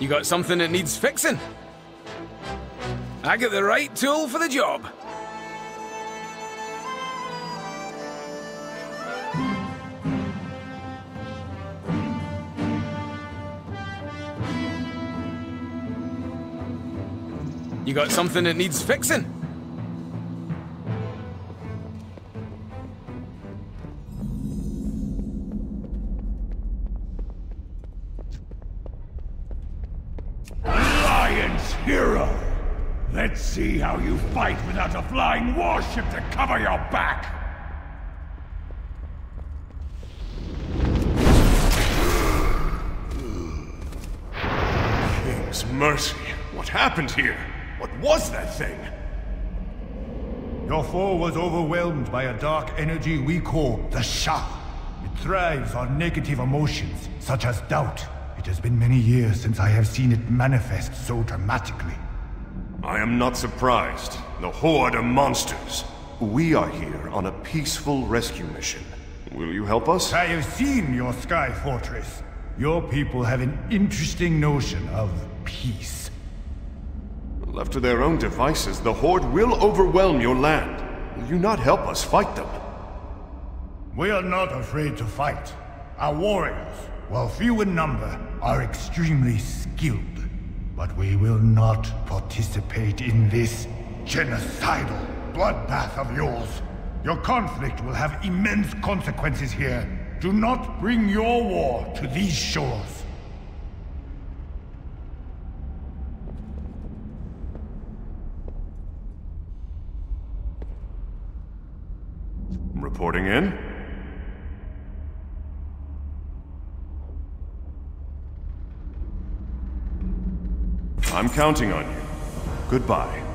You got something that needs fixing? I got the right tool for the job. You got something that needs fixing? Hero! Let's see how you fight without a flying warship to cover your back! King's mercy. What happened here? What was that thing? Your foe was overwhelmed by a dark energy we call the Sha. It thrives on negative emotions, such as doubt. It has been many years since I have seen it manifest so dramatically. I am not surprised. The Horde are monsters. We are here on a peaceful rescue mission. Will you help us? I have seen your Sky Fortress. Your people have an interesting notion of peace. Left to their own devices, the Horde will overwhelm your land. Will you not help us fight them? We are not afraid to fight. Our warriors, while few in number, are extremely skilled. But we will not participate in this genocidal bloodbath of yours. Your conflict will have immense consequences here. Do not bring your war to these shores. Reporting in? I'm counting on you. Goodbye.